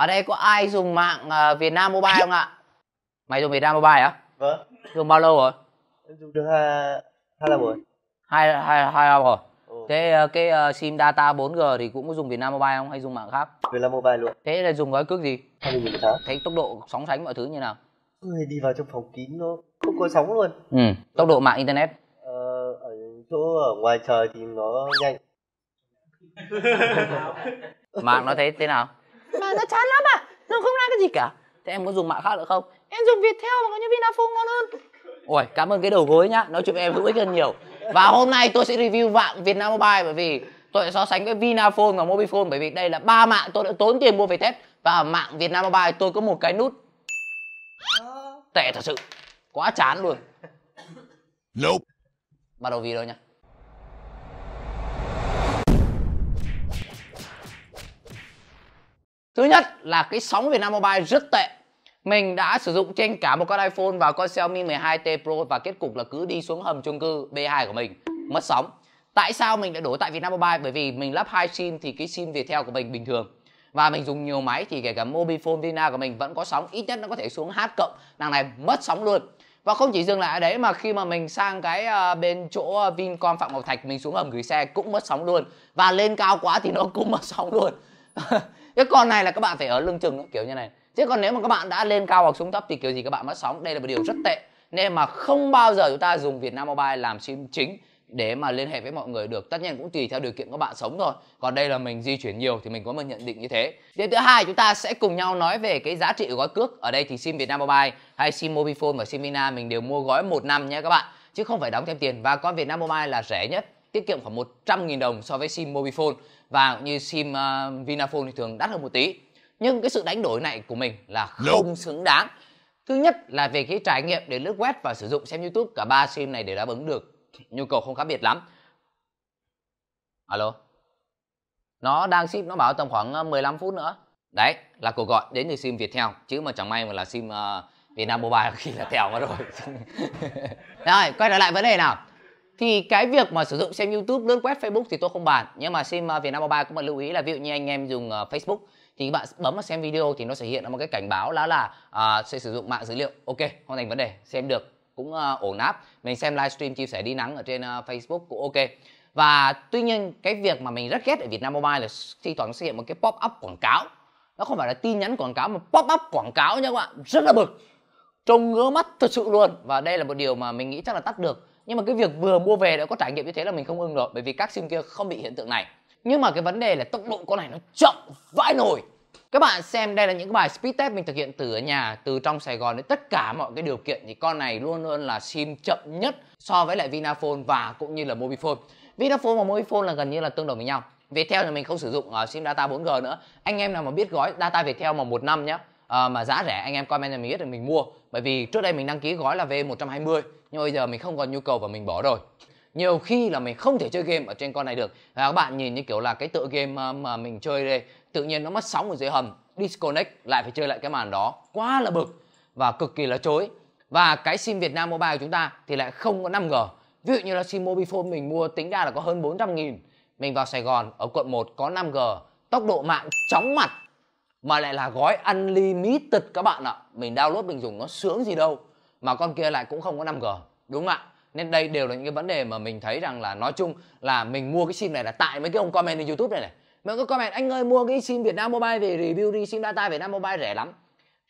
ở đây có ai dùng mạng uh, Việt Nam Mobile không ạ? Mày dùng Việt Nam Mobile á? Vâng. Dùng bao lâu rồi? Em dùng được hai hai năm rồi. Hai hai hai năm rồi. Ồ, thế uh, cái uh, sim data 4G thì cũng có dùng Việt Nam Mobile không? Hay dùng mạng khác? Việt Nam Mobile luôn. Thế là dùng gói cước gì? Hai mươi tháng thấy tốc độ sóng sánh mọi thứ như nào? Ui, đi vào trong phòng kín nó không có sóng luôn. Ừ tốc độ mạng internet. Ờ, ở chỗ ở ngoài trời thì nó nhanh. Mạng nó thấy thế nào nó chán lắm à nó không ra cái gì cả. Thế em có dùng mạng khác nữa không? Em dùng Viettel mà có như Vinaphone ngon hơn. Ôi cảm ơn cái đầu gối nhá. Nói chuyện với em hữu ích hơn nhiều. Và hôm nay tôi sẽ review mạng Việt Nam Mobile bởi vì tôi sẽ so sánh với Vinaphone và Mobifone bởi vì đây là ba mạng tôi đã tốn tiền mua về test và mạng Việt Nam Mobile tôi có một cái nút. Tệ thật sự. Quá chán luôn. Nope. bắt đầu video nha Thứ nhất là cái sóng Việt Nam Mobile rất tệ. Mình đã sử dụng trên cả một con iPhone và con Xiaomi 12T Pro Và kết cục là cứ đi xuống hầm chung cư B2 của mình Mất sóng. Tại sao mình lại đổi tại Việt Nam Mobile? Bởi vì mình lắp hai sim thì cái sim Viettel của mình bình thường. Và mình dùng nhiều máy thì kể cả Mobifone Vina của mình vẫn có sóng ít nhất nó có thể xuống H cộng. Đằng này mất sóng luôn. Và không chỉ dừng lại ở đấy mà khi mà mình sang cái uh, bên chỗ ờ, Vincom Phạm Ngọc Thạch mình xuống hầm gửi xe cũng mất sóng luôn. Và lên cao quá thì nó cũng mất sóng luôn. cái con này là các bạn phải ở lưng chừng kiểu như này. Chứ còn nếu mà các bạn đã lên cao hoặc xuống thấp thì kiểu gì các bạn mất sóng. Đây là một điều rất tệ. Nên mà không bao giờ chúng ta dùng Việt Nam Mobile làm sim chính để mà liên hệ với mọi người được. Tất nhiên cũng tùy theo điều kiện các bạn sống thôi. Còn đây là mình di chuyển nhiều thì mình có một nhận định như thế. Điểm thứ hai, chúng ta sẽ cùng nhau nói về cái giá trị của gói cước. Ở đây thì sim Việt Nam Mobile hay sim Mobifone và sim Vina mình đều mua gói một năm nhé các bạn. Chứ không phải đóng thêm tiền. Và con Việt Nam Mobile là rẻ nhất tiết kiệm khoảng 100.000 đồng so với sim Mobifone và như sim uh, Vinaphone thì thường đắt hơn một tí. Nhưng cái sự đánh đổi này của mình là không xứng đáng. Thứ nhất là về cái trải nghiệm để lướt web và sử dụng xem YouTube cả ba sim này đều đáp ứng được nhu cầu không khác biệt lắm. Alo? Nó đang ship nó bảo tầm khoảng 15 phút nữa. Đấy là cuộc gọi đến từ sim Viettel. Chứ mà chẳng may mà là sim uh, Vietnam Mobile khi là tèo mất rồi. Rồi quay trở lại vấn đề nào thì cái việc mà sử dụng xem YouTube lướt web Facebook thì tôi không bàn. Nhưng mà sim à, Việt Nam Mobile cũng mà lưu ý là ví dụ như anh em dùng uh, Facebook thì các bạn bấm vào xem video thì nó sẽ hiện ra một cái cảnh báo đó là uh, sẽ sử dụng mạng dữ liệu. Ok không thành vấn đề. Xem được cũng uh, ổn áp. Mình xem livestream chia sẻ đi nắng ở trên uh, Facebook cũng ok. Và tuy nhiên cái việc mà mình rất ghét ở Việt Nam Mobile là thi thoảng xuất hiện một cái pop up quảng cáo. Nó không phải là tin nhắn quảng cáo mà pop up quảng cáo nha các bạn. Rất là bực. Trông ngứa mắt thật sự luôn. Và đây là một điều mà mình nghĩ chắc là tắt được nhưng mà cái việc vừa mua về đã có trải nghiệm như thế là mình không ưng rồi bởi vì các sim kia không bị hiện tượng này. Nhưng mà cái vấn đề là tốc độ con này nó chậm vãi nổi các bạn xem đây là những bài speed test mình thực hiện từ ở nhà từ trong Sài Gòn đến tất cả mọi cái điều kiện. Thì con này luôn luôn là sim chậm nhất so với lại Vinaphone và cũng như là Mobifone. Vinaphone và Mobifone là gần như là tương đồng với nhau. Viettel thì mình không sử dụng uh, sim data 4G nữa. Anh em nào mà biết gói data Viettel mà một năm nhá uh, mà giá rẻ anh em comment cho mình biết là mình mua. Bởi vì trước đây mình đăng ký gói là V120 nhưng bây giờ mình không còn nhu cầu và mình bỏ rồi. Nhiều khi là mình không thể chơi game ở trên con này được. Và các bạn nhìn như kiểu là cái tựa game ờ, mà mình chơi đây tự nhiên nó mất sóng ở dưới hầm disconnect lại phải chơi lại cái màn đó. Quá là bực và cực kỳ là chối. Và cái sim Việt Nam Mobile của chúng ta thì lại không có 5G ví dụ như là sim Mobifone mình mua tính ra là có hơn 400 nghìn. Mình vào Sài Gòn ở quận 1 có 5G tốc độ mạng chóng mặt mà lại là gói unlimited các bạn ạ. Mình download mình dùng nó sướng gì đâu. Mà con kia lại cũng không có 5G đúng không ạ? Nên đây đều là những cái vấn đề mà mình thấy rằng là nói chung là mình mua cái sim này là tại mấy cái ông comment trên youtube này này. Mấy cái comment anh ơi mua cái sim Việt Nam Mobile về review đi sim data Việt Nam Mobile rẻ lắm.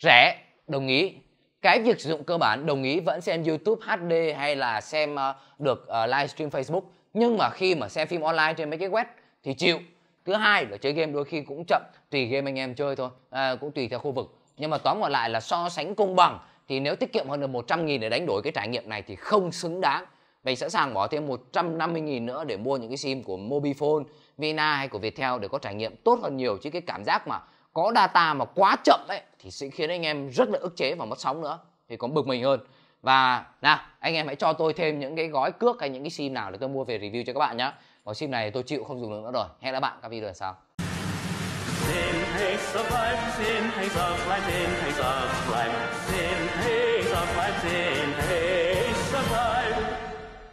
Rẻ đồng ý. Cái việc sử dụng cơ bản đồng ý vẫn xem YouTube HD hay là xem uh, được uh, livestream Facebook. Nhưng mà khi mà xem phim online trên mấy cái web thì chịu thứ hai là chơi game đôi khi cũng chậm tùy game anh em chơi thôi à, cũng tùy theo khu vực. Nhưng mà tóm gọn lại là so sánh công bằng thì nếu tiết kiệm hơn được 100 nghìn để đánh đổi cái trải nghiệm này thì không xứng đáng. Mình sẵn sàng bỏ thêm 150 nghìn nữa để mua những cái sim của Mobifone, Vina hay của Viettel để có trải nghiệm tốt hơn nhiều. Chứ cái cảm giác mà có data mà quá chậm ấy thì sẽ khiến anh em rất là ức chế và mất sóng nữa thì còn bực mình hơn. Và nào anh em hãy cho tôi thêm những cái gói cước hay những cái sim nào để tôi mua về review cho các bạn nhé còn chip này tôi chịu không dùng được nữa rồi hẹn các bạn các video lần sau Sin haze of life, sin haze of life, sin haze of life, haze haze.